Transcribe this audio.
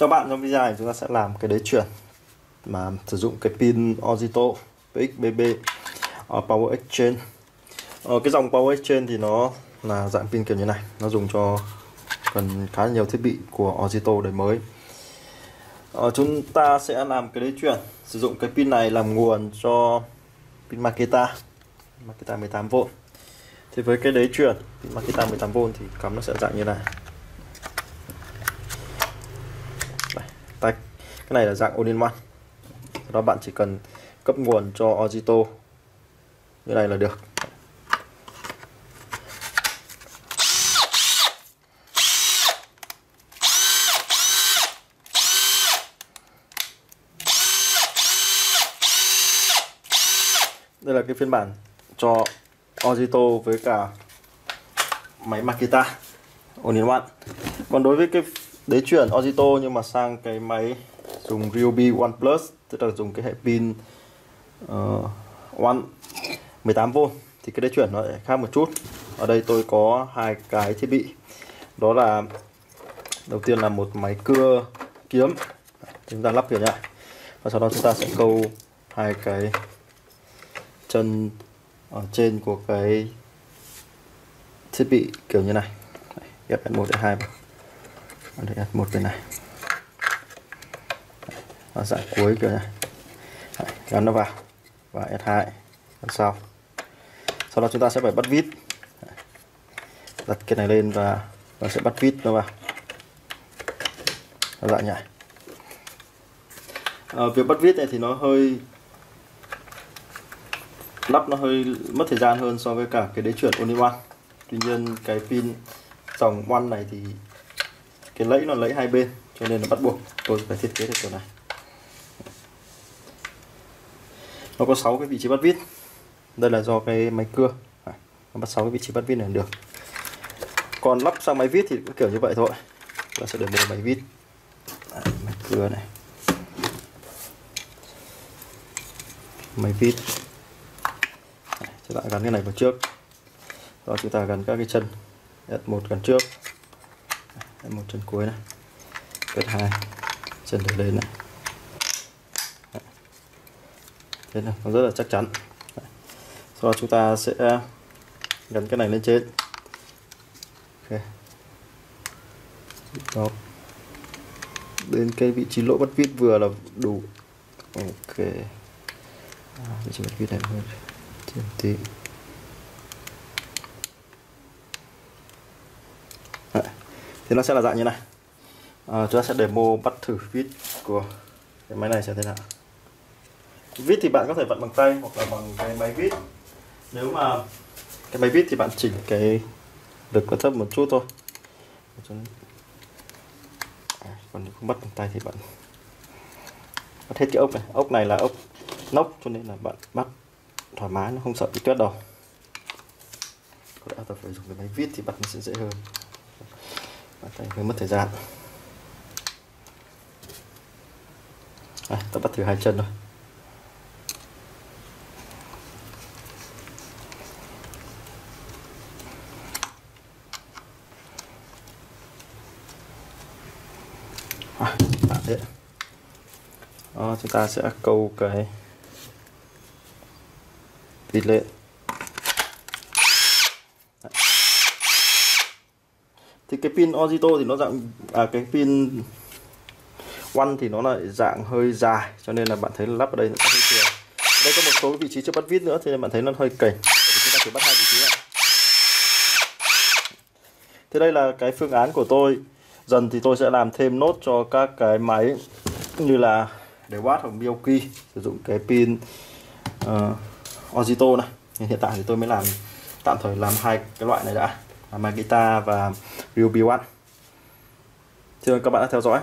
Cho bạn trong video này chúng ta sẽ làm cái đế chuyển. Mà sử dụng cái pin Ozito PXBB uh, ờ, Power Exchange. Uh, cái dòng Power Exchange thì nó là dạng pin kiểu như này, nó dùng cho cần khá nhiều thiết bị của Ozito đời mới. Uh, chúng ta sẽ làm cái đế chuyển. Sử dụng cái pin này làm nguồn cho pin Makita. Makita 18V thì với cái đế chuyển pin Makita 18V thì cắm nó sẽ dạng như này. Tách. Cái này là dạng all in one. Đó bạn chỉ cần cấp nguồn cho Ozito như này là được. Đây là cái phiên bản cho Ozito với cả máy Makita. All in one. Còn đối với cái đế chuyển Ozito nhưng mà sang cái máy dùng Ryobi OnePlus tức là dùng cái hệ pin uh, One 18V thì cái đế chuyển nó sẽ khác một chút. Ở đây tôi có hai cái thiết bị. Đó là đầu tiên là một máy cưa kiếm. Chúng ta lắp kiểu nhá. Và sau đó chúng ta sẽ câu hai cái chân ở trên của cái thiết bị kiểu như này. Ghép S1 S2 vào. S1 bên này. Và dạng cuối kiểu này gắn nó vào. Và S2 đằng sau. Sau đó chúng ta sẽ phải bắt vít. Đặt cái này lên và nó sẽ bắt vít nó vào. Nó dạng nhảy à, ờ, việc bắt vít này thì nó hơi lắp nó hơi mất thời gian hơn so với cả cái đế chuyển only one. Tuy nhiên cái pin dòng one này thì cái lẫy nó lấy hai bên, cho nên là bắt buộc tôi phải thiết kế được kiểu này. Nó có 6 cái vị trí bắt vít. Đây là do cái máy cưa. Nó bắt 6 cái vị trí bắt vít này được. Còn lắp sang máy vít thì cũng kiểu như vậy thôi. Ta sẽ để một máy vít. Máy cưa này. Máy vít. Chúng ta gắn cái này vào trước. Rồi chúng ta gắn các cái chân một gắn trước một chân cuối này. Kết hai. Chân đầu lên này. Thế này nó rất là chắc chắn. Sau đó chúng ta sẽ gắn cái này lên trên. Ok. Đó. Đến cái vị trí lỗ bắt vít vừa là đủ. Ok. À, vị trí bắt vít này thôi. thêm tí Đấy thì nó sẽ là dạng như này. À, chúng ta sẽ demo bắt thử vít của cái máy này sẽ thế nào. Vít thì bạn có thể vặn bằng tay hoặc là bằng cái máy vít. Nếu mà cái máy vít thì bạn chỉnh cái lực nó thấp một chút thôi. À, còn nếu không bắt bằng tay thì bạn bắt hết cái ốc này. Ốc này là ốc nóc cho nên là bạn bắt thoải mái nó không sợ bị tuyết đâu có lẽ ta phải dùng cái máy vít thì bắt nó sẽ dễ hơn tay hơi mất thời gian à, ta bắt thử hai chân thôi à, thế. Đó, ờ, chúng ta sẽ câu cái tỷ lệ thì cái pin Ozito thì nó dạng à cái pin One thì nó lại dạng hơi dài cho nên là bạn thấy lắp ở đây nó hơi thừa đây có một số vị trí chưa bắt vít nữa thì bạn thấy nó hơi kềnh chúng ta chỉ bắt hai vị trí này. thế đây là cái phương án của tôi. Dần thì tôi sẽ làm thêm nốt cho các cái máy như là để watt hoặc Milwaukee sử dụng cái pin uh, Ozito này. Hiện tại thì tôi mới làm tạm thời làm hai cái loại này đã. Magita và Ruby One. ơn các bạn đã theo dõi